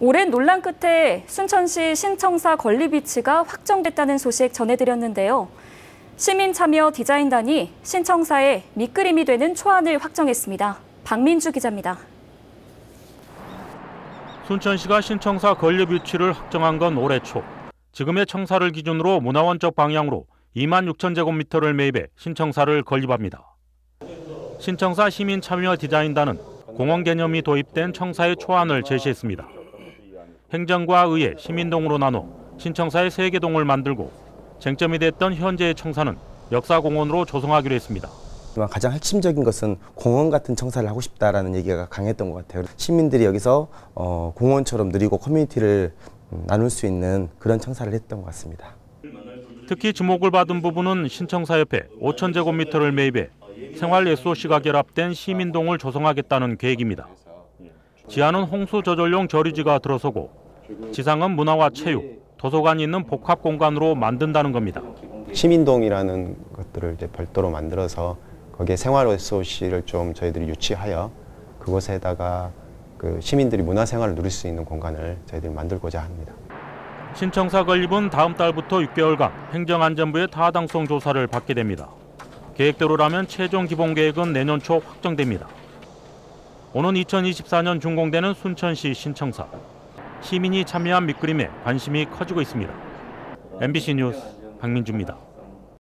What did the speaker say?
오랜 논란 끝에 순천시 신청사 건립위치가 확정됐다는 소식 전해드렸는데요. 시민 참여 디자인단이 신청사의 밑그림이 되는 초안을 확정했습니다. 박민주 기자입니다. 순천시가 신청사 건립 위치를 확정한 건 올해 초. 지금의 청사를 기준으로 문화원 쪽 방향으로 2만 6천 제곱미터를 매입해 신청사를 건립합니다. 신청사 시민 참여 디자인단은 공원 개념이 도입된 청사의 초안을 제시했습니다. 행정과 의회, 시민동으로 나눠 신청사의 세개 동을 만들고 쟁점이 됐던 현재의 청사는 역사공원으로 조성하기로 했습니다. 가장 핵심적인 것은 공원 같은 청사를 하고 싶다라는 얘기가 강했던 것 같아요. 시민들이 여기서 어, 공원처럼 누리고 커뮤니티를 음, 나눌 수 있는 그런 청사를 했던 것 같습니다. 특히 주목을 받은 부분은 신청사 옆에 5천 제곱미터를 매입해 생활 SOC가 결합된 시민동을 조성하겠다는 계획입니다. 지하는 홍수 저절용 저류지가 들어서고 지상은 문화와 체육, 도서관이 있는 복합 공간으로 만든다는 겁니다. 시민동이라는 것들을 이제 별도로 만들어서 거기에 생활 SOC를 좀 저희들이 유치하여 그곳에다가 그 시민들이 문화 생활을 누릴 수 있는 공간을 저희들이 만들고자 합니다. 신청사 건립은 다음 달부터 6개월간 행정안전부의 타당성 조사를 받게 됩니다. 계획대로라면 최종 기본 계획은 내년 초 확정됩니다. 오는 2024년 준공되는 순천시 신청사. 시민이 참여한 밑그림에 관심이 커지고 있습니다. MBC 뉴스 박민주입니다.